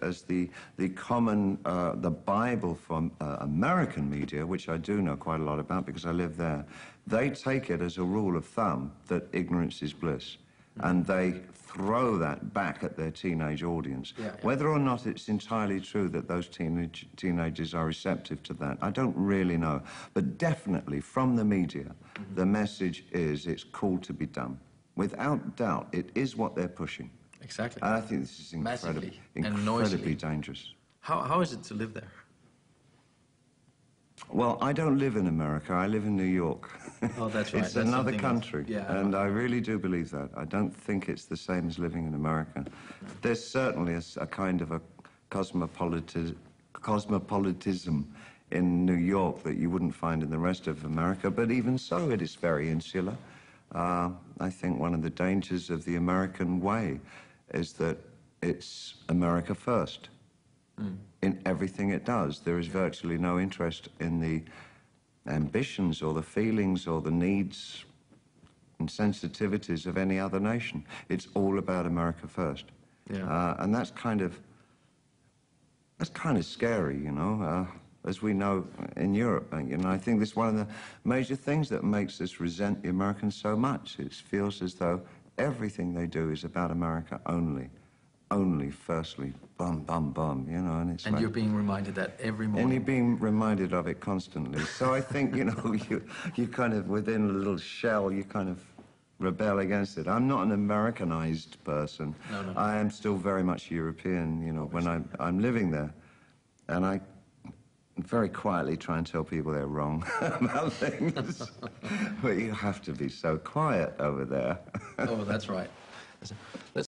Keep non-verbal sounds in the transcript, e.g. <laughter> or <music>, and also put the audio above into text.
as the, the common, uh, the Bible for uh, American media, which I do know quite a lot about because I live there, they take it as a rule of thumb that ignorance is bliss. Mm. And they throw that back at their teenage audience. Yeah, yeah. Whether or not it's entirely true that those teenage, teenagers are receptive to that, I don't really know. But definitely from the media, mm -hmm. the message is it's cool to be dumb. Without doubt, it is what they're pushing. Exactly. I think this is incredibly, incredibly dangerous. How, how is it to live there? Well, I don't live in America. I live in New York. Oh, that's <laughs> right. it's that's another country. Yeah, and I really do believe that. I don't think it's the same as living in America. No. There's certainly a, a, kind of a cosmopolitis cosmopolitism in New York that you wouldn't find in the rest of America, but even so, it is very insular. Uh, I think one of the dangers of the American way is that it's America first mm. in everything it does. There is virtually no interest in the ambitions or the feelings or the needs and sensitivities of any other nation. It's all about America first. Yeah. Uh, and that's kind of that's kind of scary, you know, uh, as we know in Europe. You know, I think this is one of the major things that makes us resent the Americans so much. It feels as though everything they do is about America only. Only, firstly, bum, bum, bum, you know, and it's And like, you're being reminded that every morning. And you're being reminded of it constantly. So I think, you know, <laughs> you, you kind of, within a little shell, you kind of rebel against it. I'm not an Americanized person. No, no. I am still very much European, you know, when I'm, I'm living there. And I very quietly try and tell people they're wrong <laughs> about things. <laughs> but you have to be so quiet over there. oh, that's right. <laughs> Let's